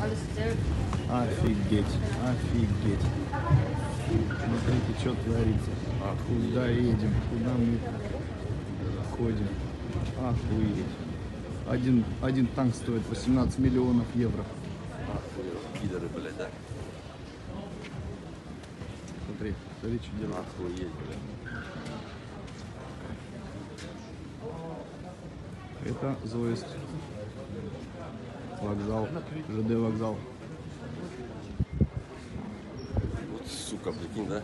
Офигеть, офигеть. Смотрите, что творится. А куда едем, куда мы ходим. Охуеть. Один, один танк стоит 18 миллионов евро. Пидоры, блядь, да? Смотри, смотри, что делают. Охуеть, блядь. Это Зоист. Вокзал, ЖД вокзал. Вот сука, прикинь, да?